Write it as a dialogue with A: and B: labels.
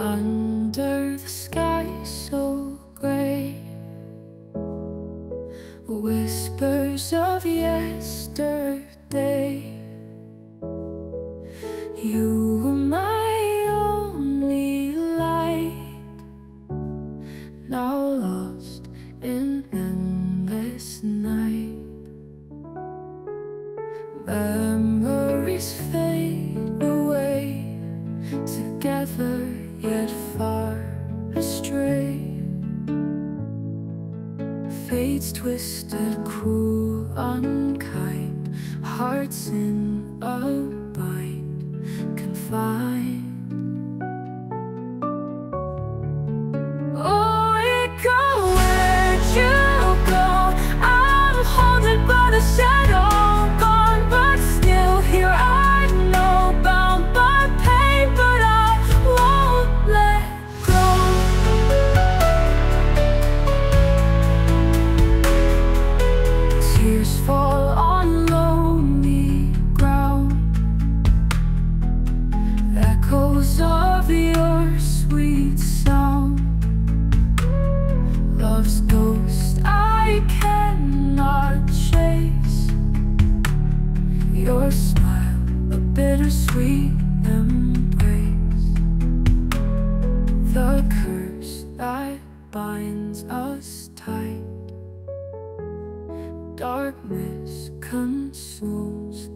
A: Under the sky so grey Whispers of yesterday. You were my only light. Now lost in endless night. Memories Fate's twisted, cruel, unkind Hearts in a Love's ghost I cannot chase Your smile, a bittersweet embrace. The curse that binds us tight. Darkness consumes